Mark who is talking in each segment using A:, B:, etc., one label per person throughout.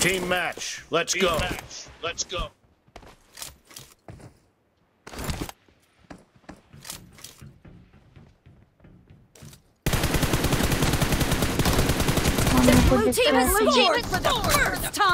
A: Team match. Let's go.
B: Match. Let's go.
C: Blue team has scored for the first time. time.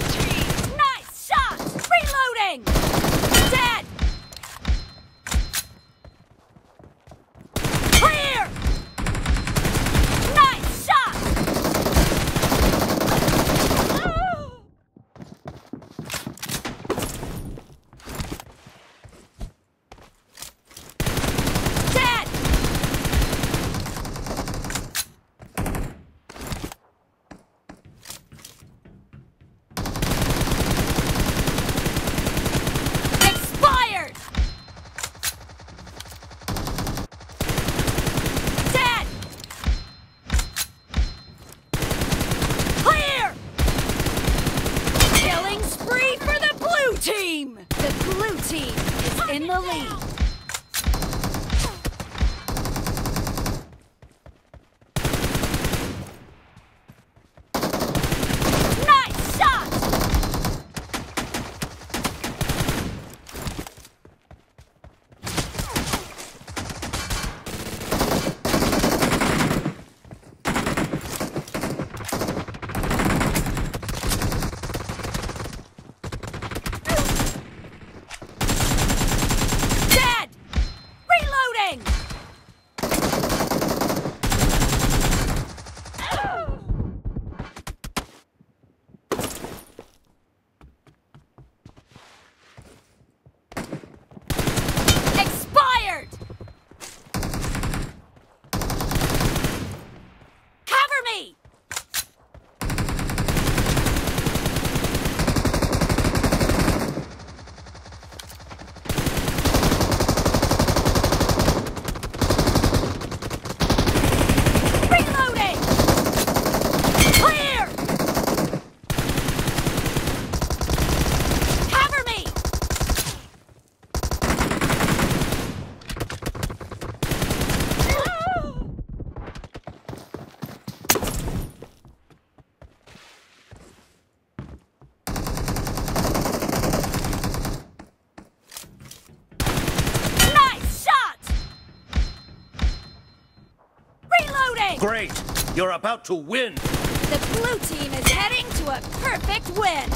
A: Great. You're about to win.
C: The blue team is heading to a perfect win.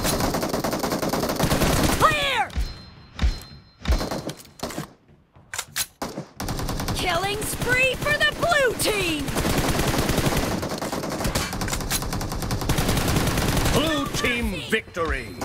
C: Clear! Killing spree for the blue team!
A: Blue team victory.